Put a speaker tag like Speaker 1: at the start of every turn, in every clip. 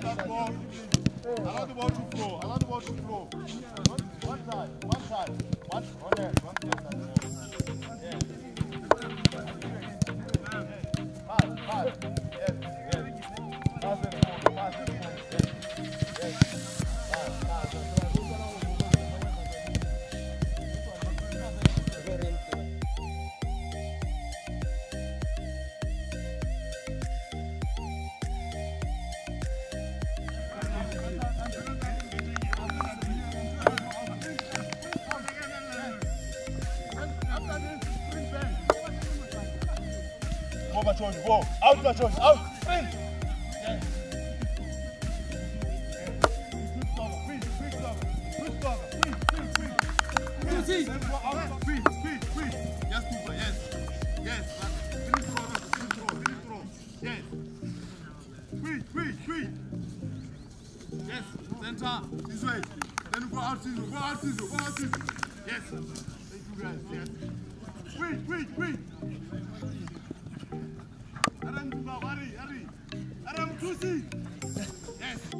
Speaker 1: that ball. Allow the ball to flow. Allow the ball to flow. One, one side. Go, Machoni, go. Out, Machoni, out. Sprint. Yes. Cover, quick cover, quick, quick, quick. Yes, out, quick, quick, quick. Yes, Cooper, yes. Yes, finish throw, finish throw, finish throw. Yes. Quick, quick, quick. Yes, center, this way. Then go out, Sisu, go out, Sisu, go out, Sisu. Yes. Thank you guys, yes. Quick, quick, quick. Aram Dumba, hurry, hurry. Aram Tusi. Yes.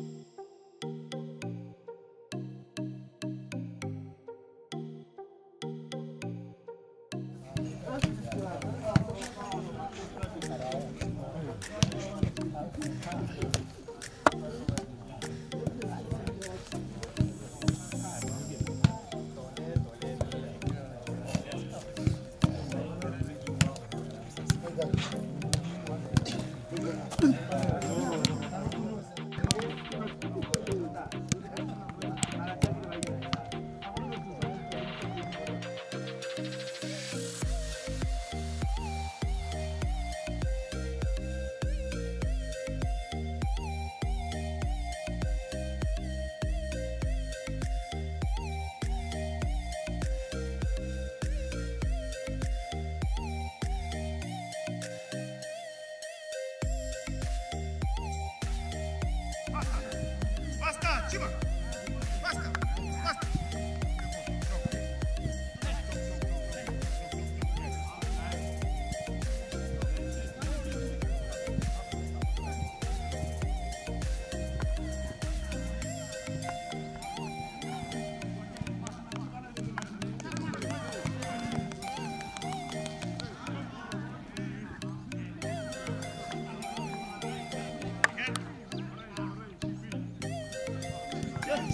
Speaker 1: Тима!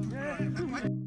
Speaker 1: Yeah,